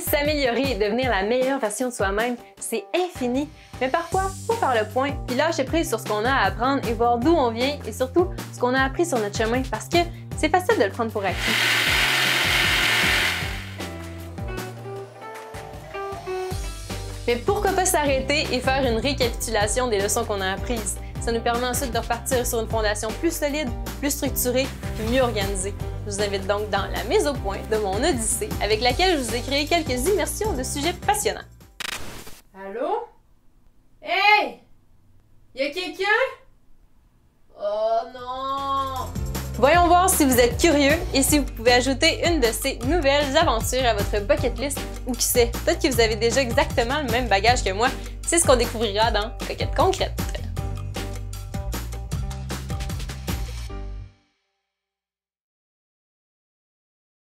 S'améliorer et devenir la meilleure version de soi-même, c'est infini. Mais parfois, faut faire le point, puis lâcher prise sur ce qu'on a à apprendre et voir d'où on vient et surtout ce qu'on a appris sur notre chemin parce que c'est facile de le prendre pour acquis. Mais pourquoi pas s'arrêter et faire une récapitulation des leçons qu'on a apprises? Ça nous permet ensuite de repartir sur une fondation plus solide, plus structurée et mieux organisée. Je vous invite donc dans la mise au point de mon Odyssée, avec laquelle je vous ai créé quelques immersions de sujets passionnants. Allô? Hey! Y'a quelqu'un? Oh non! Voyons voir si vous êtes curieux et si vous pouvez ajouter une de ces nouvelles aventures à votre bucket list ou qui sait, peut-être que vous avez déjà exactement le même bagage que moi. C'est ce qu'on découvrira dans Coquette concrète.